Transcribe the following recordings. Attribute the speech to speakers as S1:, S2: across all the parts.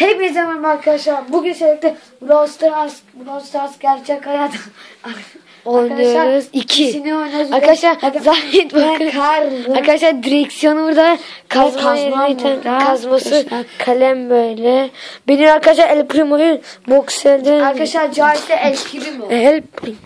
S1: Hepinize merhaba arkadaşlar. Bugün sürekli Brawl Stars, Brawl Stars gerçek hayat.
S2: Oynuyoruz. İki.
S1: oynuyoruz.
S2: Arkadaşlar zahmet bakın. Arkadaşlar direksiyonu burada. Kazma
S1: kazmam
S2: yerine
S1: burada.
S2: kazması.
S1: Arkadaşlar.
S2: Kalem böyle. Benim arkadaşlar El Primo'yu bokserde.
S1: Arkadaşlar Cahit'te eski mi?
S2: El Primo.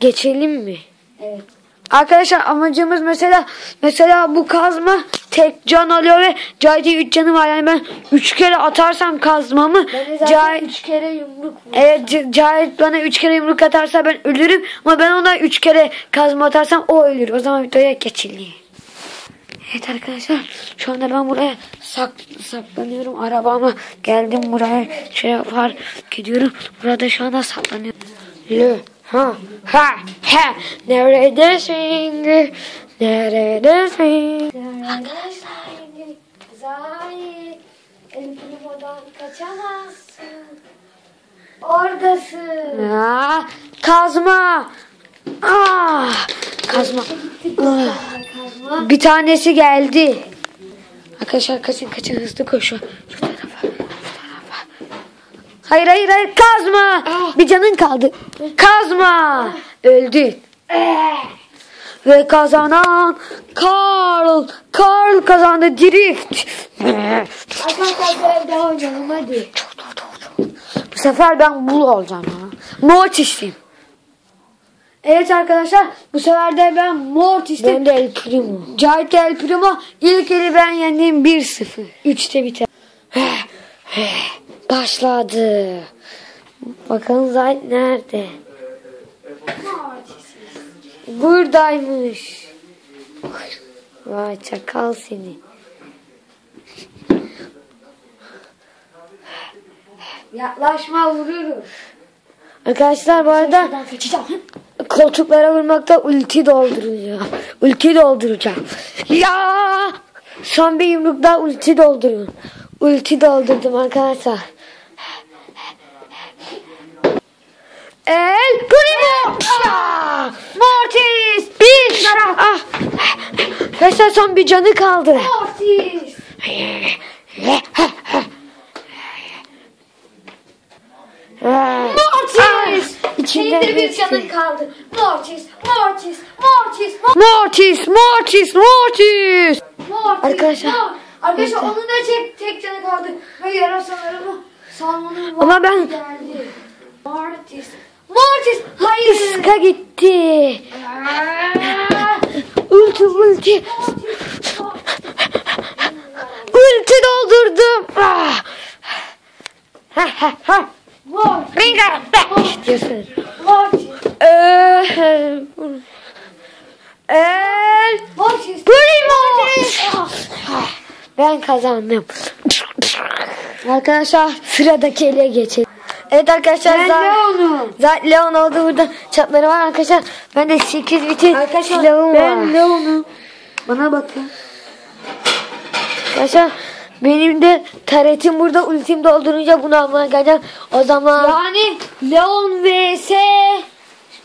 S2: Geçelim mi?
S1: Evet. Arkadaşlar amacımız mesela mesela bu kazma tek can alıyor ve Cahit'e 3 canı var. Yani ben 3 kere atarsam kazmamı Cahit
S2: 3 kere yumruk
S1: Evet C- Cahit bana 3 kere yumruk atarsa ben ölürüm ama ben ona 3 kere kazma atarsam o ölür. O zaman videoya geçelim. Evet arkadaşlar şu anda ben buraya sak saklanıyorum. Arabama geldim buraya şey yapar gidiyorum. Burada şu anda saklanıyorum.
S2: Lü. Ha. Ha. Ha. Neredesin?
S1: Arkadaşlar Zahit El Primo'dan kaçamazsın. Oradasın.
S2: Aa, kazma. Ah, kazma. Ah.
S1: Kazma.
S2: Bir tanesi geldi. Arkadaşlar kaçın kaçın hızlı koşun. Şu tarafa. Şu tarafa. Hayır hayır hayır kazma. Bir canın kaldı. Kazma. Öldü. Ve kazanan Karl. Karl kazandı drift.
S1: Arkadaşlar bir daha oynayalım hadi.
S2: Bu sefer ben bul olacağım ya. Mortis'im.
S1: Evet arkadaşlar bu sefer de ben Mortis'te
S2: Ben de El Primo.
S1: Cahit El Primo ilk eli ben yendim 1-0.
S2: 3'te biter. Başladı. Bakalım Zahit nerede? Buradaymış. Vay çakal seni.
S1: Yaklaşma vururum.
S2: Arkadaşlar bu arada koltuklara vurmakta ulti dolduruyor. Ulti dolduracağım. Ya! Son bir yumruk daha ulti doldurun. Ulti doldurdum arkadaşlar. El Primo!
S1: Mortis!
S2: Bir! Ah! Arkadaşlar son bir canı kaldı.
S1: Mortis! Mortis!
S2: İçinden
S1: Senin de bir
S2: geçti.
S1: canın kaldı. Mortis! Mortis! Mortis!
S2: Mortis, Mortis, Mortis.
S1: Mortis!
S2: Arkadaşlar.
S1: Mor- Arkadaşlar onun da tek, tek canı kaldı. Ve yarasalarımı salmanın
S2: Ama ben-
S1: geldi. Mortis! Mortis! Hayır!
S2: Iska gitti. Ulti, ulti. Ulti doldurdum. Ah. Ringa. Diyorsun.
S1: Mortis!
S2: Ee, El! Primo. Ben kazandım. Arkadaşlar sıradaki ele geçelim. Evet arkadaşlar
S1: Ben
S2: Zah-
S1: Leon'um.
S2: Zaten Leon oldu burada çatları var arkadaşlar. Ben de 8 bitin
S1: Arkadaşlar
S2: silahım
S1: ben
S2: var.
S1: Leon'um. Bana bakın.
S2: Arkadaşlar benim de taretim burada ultim doldurunca bunu almaya geleceğim. O zaman
S1: Yani Leon vs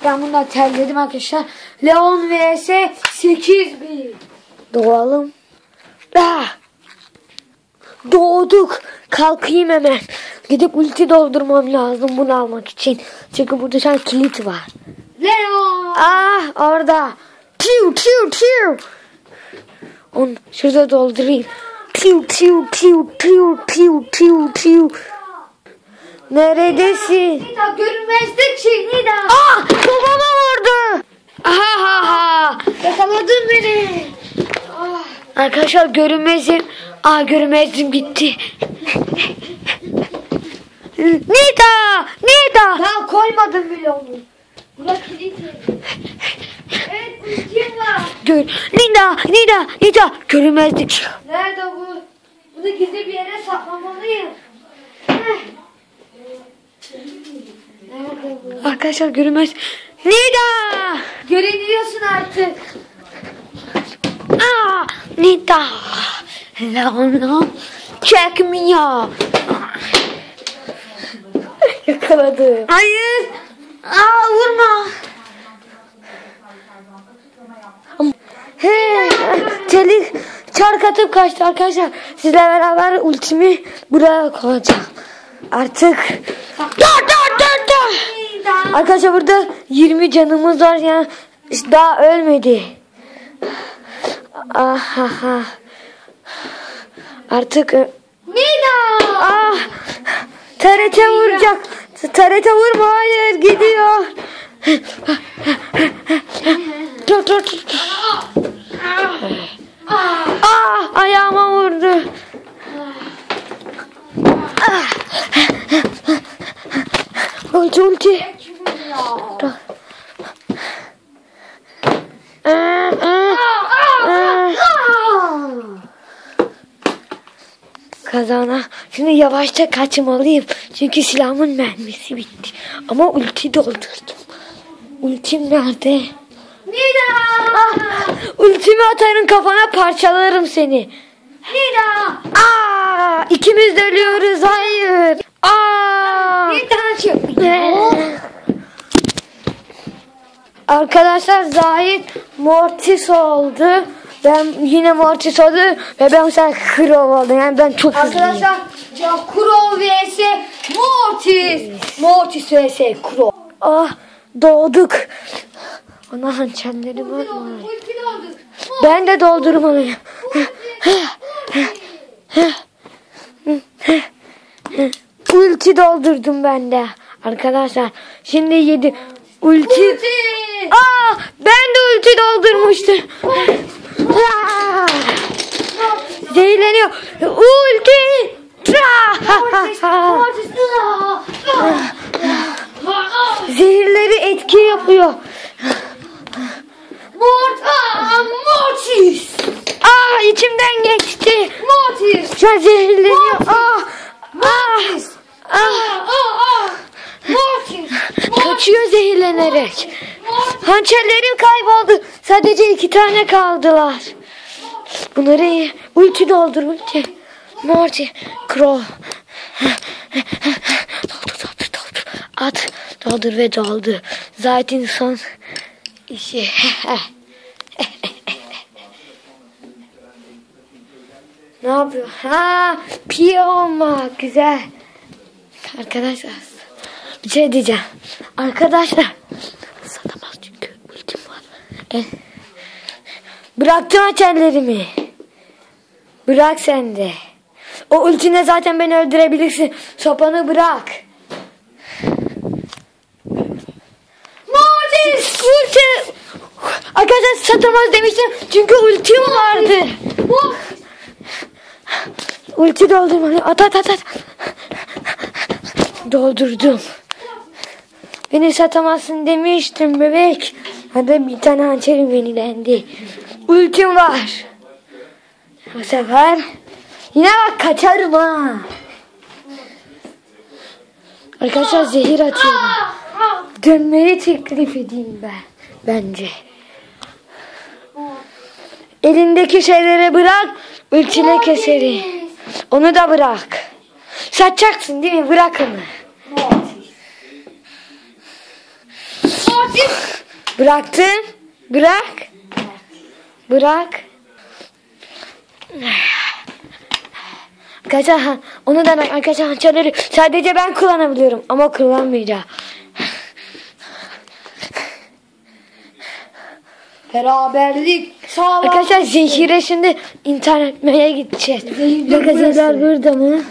S1: ben bundan terledim arkadaşlar. Leon vs 8000.
S2: doğalım. Ah! Doğduk. Kalkayım hemen. Gidip ulti doldurmam lazım bunu almak için. Çünkü burada şu an kilit var.
S1: Leon.
S2: Ah orada. Piu piu piu. Onu şurada doldurayım. Piu piu piu piu piu piu piu. Neredesin?
S1: Nida görünmezlik şey Nida.
S2: Ah babama vurdu. Aha ha ha.
S1: Yakaladın beni. Ah,
S2: Arkadaşlar görünmezim. Ah görünmezim gitti. Nida! Nida!
S1: daha koymadım bile onu. Bırak kilit. Evet ultim var.
S2: Gör. Nida! Nida! Nida! Görünmezlik.
S1: Nerede bu? Bunu gizli bir yere saklamalıyım. Heh. Nerede bu?
S2: Arkadaşlar görünmez. Nida!
S1: Görünüyorsun artık.
S2: Ah! Nida! Leon check me out. Yakaladı.
S1: Hayır. Aa vurma.
S2: He, çelik çark atıp kaçtı arkadaşlar. Sizle beraber ultimi buraya koyacağım. Artık dur dur dur dur. Arkadaşlar burada 20 canımız var yani daha ölmedi. Ah, ah, ah. Artık
S1: Nida.
S2: ah TRT vuracak. TRT vurma hayır gidiyor. Dur dur. Ah ayağıma vurdu. Ah. Ulti ulti. Dur. Ah, ah, ah. Kazana. Şimdi yavaşça kaçmalıyım. Çünkü silahımın mermisi bitti. Ama ulti doldurdum. Ultim nerede?
S1: Nida.
S2: Ah, ultimi atarım kafana parçalarım seni.
S1: Nida.
S2: Aa, ikimiz de ölüyoruz. Hayır. Aa.
S1: Tane şey.
S2: Arkadaşlar Zahit Mortis oldu. Ben yine Mortis oldu ve ben mesela Krov oldum. Yani ben çok hızlıyım.
S1: Arkadaşlar Jakuro vs Mortis. Mortis vs Kuro.
S2: Ah doğduk. Ana hançerleri var mı? Ben de doldurmalıyım. Ulti doldurdum ben de. Arkadaşlar şimdi yedi. Ulti.
S1: Ulti.
S2: Aa, ben de ulti doldurmuştum. Zehirleniyor. Ulti. Zehirleri etki yapıyor.
S1: Mort. Aa, Mortis.
S2: Aa içimden geçti.
S1: Mortis.
S2: Şu an zehirleniyor. Aa,
S1: Mortis.
S2: aa,
S1: Aa, aa. Mortis.
S2: kaçıyor zehirlenerek.
S1: Mortis.
S2: Hançerlerim kayboldu. Sadece iki tane kaldılar. Bunları iyi. Ulti doldur ulti. Morty. Crow. doldur doldur doldur. At. Doldur ve doldu. Zaten son işi. ne yapıyor? Ha, piye olmak. Güzel. Arkadaşlar. Bir şey diyeceğim. Arkadaşlar. Satamaz çünkü ultim var. E, bıraktım açarlarımı. Bırak sen de. O ultine zaten beni öldürebilirsin. Sopanı bırak. Mortis! Ulti! Arkadaşlar satamaz demiştim. Çünkü ultim vardı. Ulti doldurmalıyım. At at at at. Doldurdum. Beni satamazsın demiştim bebek. Hadi bir tane hançerim yenilendi. Ultim var. Bu sefer yine bak kaçarım ha. Arkadaşlar zehir atıyorum. Dönmeyi teklif edeyim ben. Bence. Elindeki şeyleri bırak. Ultile keserim. Onu da bırak. Satacaksın değil mi? Bırak onu.
S1: Mortis.
S2: Bıraktın. Bırak. Bırak. Arkadaşlar onu da arkadaşlar hançerleri sadece ben kullanabiliyorum ama kullanmayacağım.
S1: Beraberlik sağlam.
S2: Arkadaşlar zehire şimdi internetmeye gideceğiz. Magazeler burada mı?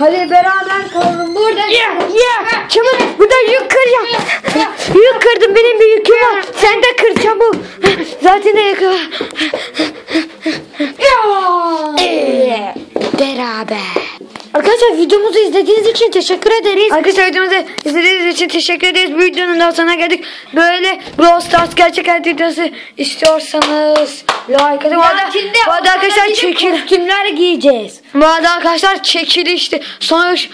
S1: Hadi beraber kalalım burada.
S2: Yeah, yeah. Çabuk burada yük kıracağım. Yük kırdım benim bir yüküm var. Sen de kır çabuk. Zaten de yükü var. Ee, Beraber. Arkadaşlar videomuzu izlediğiniz için teşekkür ederiz. Arkadaşlar videomuzu izlediğiniz için teşekkür ederiz. Bu videonun daha sonuna geldik. Böyle Brawl Stars gerçek hayat videosu istiyorsanız atın. Bu arada, bu arada arkadaşlar çekil.
S1: Kostümler giyeceğiz.
S2: Bu arada arkadaşlar çekilişti. Sonuç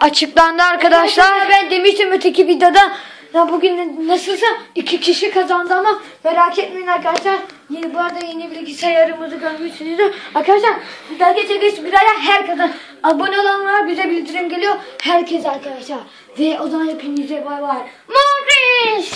S2: açıklandı arkadaşlar.
S1: Arkadaşlar ben demiştim öteki videoda ya bugün nasılsa iki kişi kazandı ama merak etmeyin arkadaşlar. Yeni, bu arada yeni bilgisayarımızı görmüşsünüzdür. Arkadaşlar dalga çekiş bir ara herkese abone olanlar bize bildirim geliyor. Herkes arkadaşlar. Ve o zaman hepinize bay bay. Morris!